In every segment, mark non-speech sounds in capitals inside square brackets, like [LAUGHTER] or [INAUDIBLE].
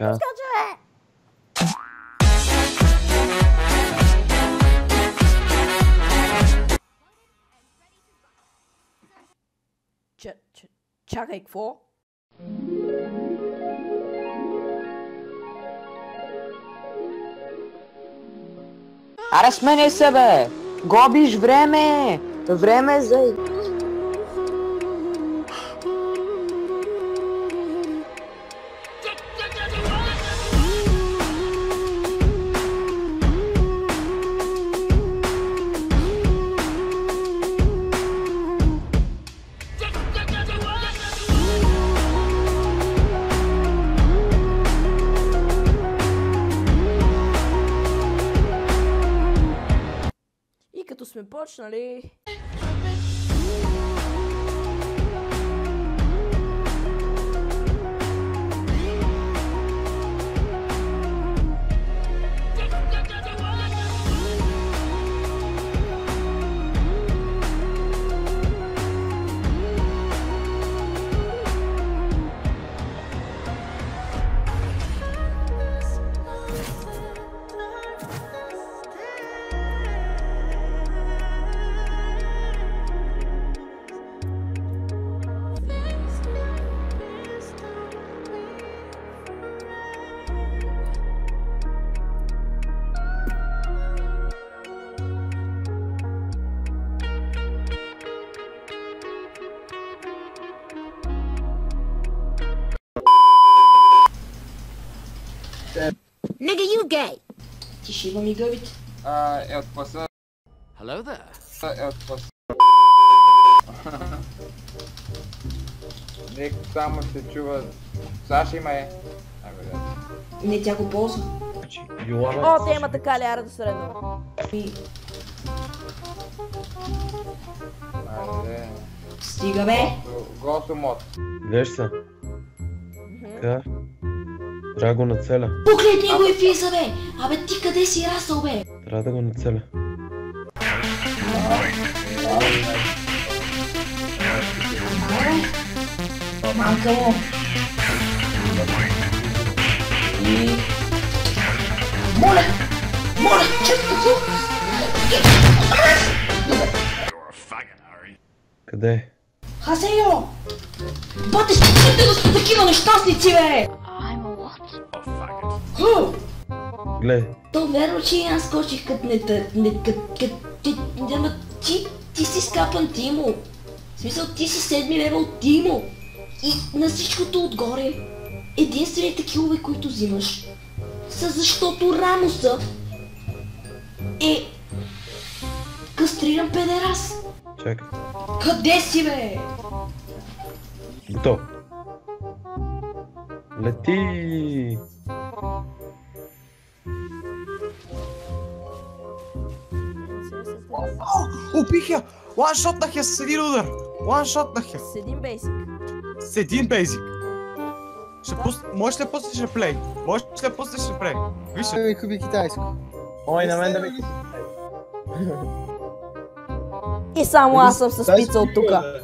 Така. Скача, бе! Ч, ч, чакай, какво? Аре сменяй се бе! Губиш време! Време за... И gay. Ти ще има ми гъбите. А, е от класа. Hello there. Е от класа. [LAUGHS] Ник само се чува. Саша има е. Най-вероятно. Не, тя го ползва. О, те има така ляра до средно. И Айде. стига бе! Госо мод. Гледаш се. Така. Трябва да го нацеля. Погледни го и влиза бе! Абе ти къде си расъл бе? Трябва да го нацеля. Мамка му! И... Моля! Моля! Къде е? Хасейо! Бате, стигнете да сте такива нещастници бе! Гледай. То верно, че и аз скочих кът не не кът... кът... ти... Ама ти... ти си скапан Тимо. В смисъл, ти си седми левел Тимо. И на всичкото отгоре, единствените килове, които взимаш, са защото Рамоса е кастриран педерас. Чакай. Къде си бе? Готов. Лети! Убих я! Ланшотнах я с един удар! Ланшотнах я! С един бейсик. С един бейзик! Ще пус... Можеш ли да пуснеш реплей? Можеш ли да пуснеш реплей? Виж, Ще ми куби китайско. Ой, на мен да ми... [LAUGHS] И само аз съм с пица от тука.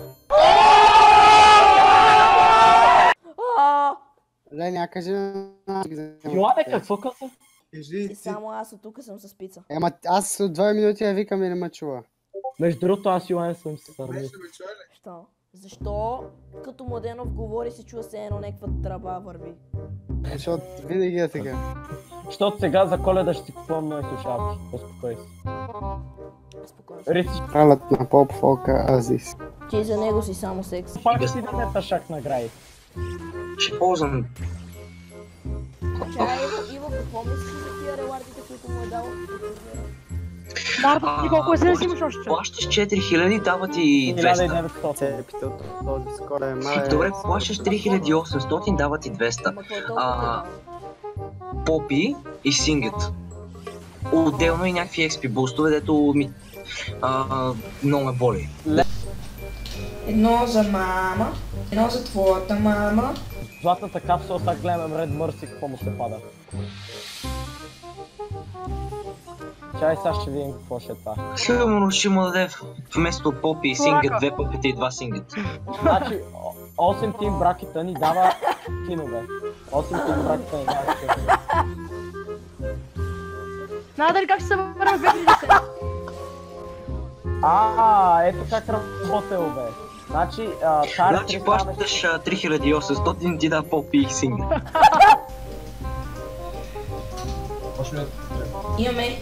Леня, [LAUGHS] кажи на... Йоане, какво каза? И само аз от тук съм с пица. Ема аз от 2 минути я викам и не ме чува. Между другото, аз Йоан съм се сърдил. Що? Защо като Младенов говори се чува се едно някаква тръба върви? Защото винаги е така. Защото сега за коледа ще си купувам нови слушалки. Успокой се. Спокойно. Рици, Кралят на поп фолка Азис. Ти за него си само секс. пак си даде тъшак награди. Ще ползвам. Чай, Иво, какво мислиш за тия релардите, които му е дал? Марта, ти колко е за да взимаш още? Плащаш 4000, дава ти 200. 1900. Цепите от този скоро е. Добре, плащаш 3800, дава ти 200. Ама какво е А? Попи и Сингет. Отделно и някакви XP бустове, дето ми а, много ме боли. Едно за мама, едно за твоята мама. Златната капсула, сега гледаме Red Mercy, какво му се пада. Чай, сега ще видим какво ще е това. Сигурно ще му даде вместо Попи и Сингет, две попите и два Сингет. Значи, о, 8 тим бракета ни дава кинове. 8 тим бракета ни дава кинове. Ли как ще се върна в 2010? А, ето как работело бе. Значи, а, тази Значи плащаш а, 3800 ти да попи и синг. Имаме.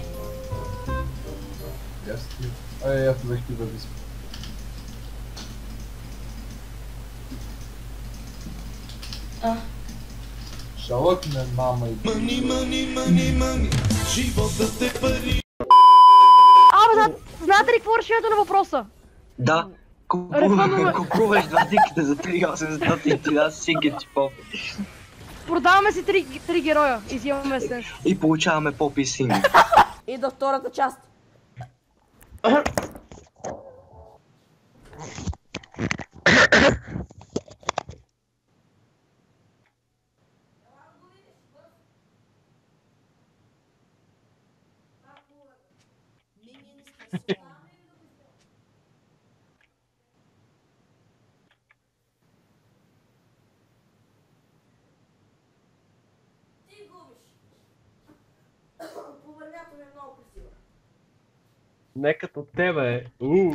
Ай, аз бих ти да ви А, Шалък на мама и Абе, зна- знаете ли какво е решението на въпроса? Да. Рефъндове. Купуваш, два тикета за 3800 и ти да синг ти попи. Продаваме си три, три героя и взимаме сенс. И получаваме попи и синг. И до втората част. [CLEARS THROAT] Не като тебе. У.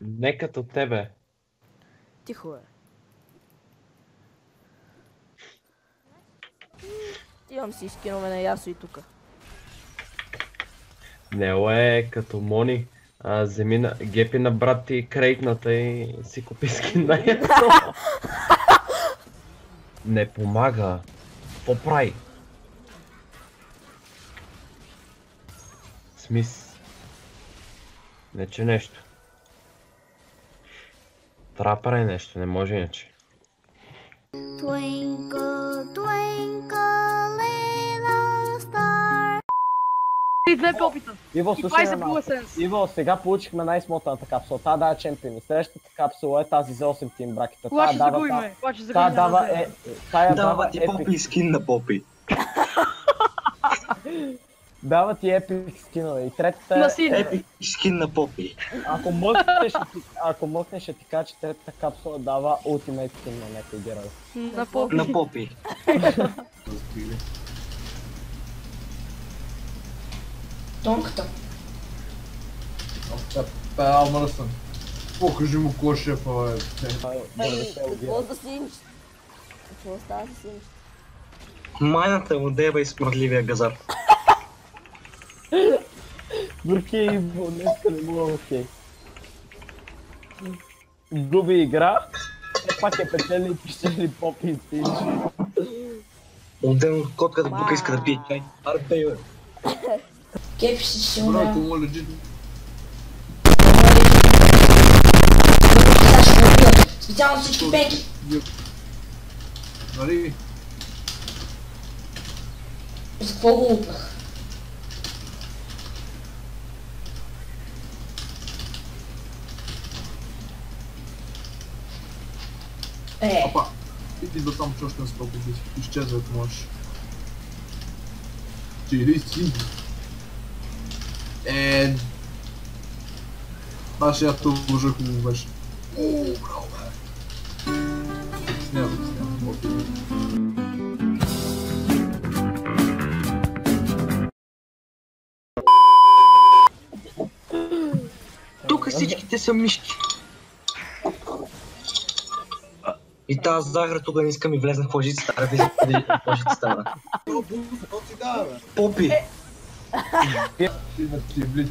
Не като тебе. Тихо е. Имам си скинове на Ясо и тука. Не е като Мони. А, вземи на гепи на брат ти крейтната и си купи скин на Ясо. [LAUGHS] Не помага. Какво прави? Смис. Не че нещо. Трябва прави нещо, не може иначе. Twinkle, twinkle, little star. И две попита. Иво, слушай 20 ме малко. full сенс. Иво, сега получихме най-смотаната капсула. Та дава чемпиони. Следващата капсула е тази за 8 тим бракета. Та ще загубиме? Та дава е... Тая дава ти попи и скин на попи. [LAUGHS] Дава ти епик скинове. И третата е... Епик скин на попи. Ако мъкнеш, ще [LAUGHS] ти, ако мъкнеш, ще ти кажа, че третата капсула дава ултимейт скин на някой герой. На попи. На попи. тонката. Пеал мръсен. Покажи му ко шефа, бе. Какво за синч? Какво става за синч? Майната му дева и смъртливия газар. Бурки Иво, днеска не мога окей. Губи игра, пак е печели и печели попи и синч. Отделно котката тук иска да пие чай. Аре, пей, бе. Кефи си, че умря. Ще ме убиват. Специално всички пенки. Нали? За какво го лупнах? Е, Опа. Иди до там, че още не спа побити. Изчезва, ако можеш. Чири си. Е... Нашия тул уже хубаво беше. Уу, браво, бе. Сняга. Окей. Тук всичките са мишки. А, И тази захар тук не иска ми влезна в лъжицата. Аре, вижте, в лъжицата, бе. Какво ти дава, бе? Попи. Ти блиц.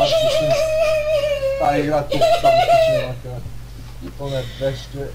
Аз ще Тая игра тук само ще си накрая. То не беше...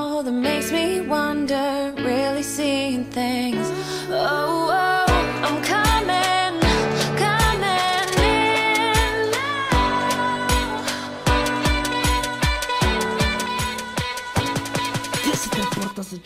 all that makes me wonder, really seeing things. Oh, oh I'm coming, coming in now. This is the importance of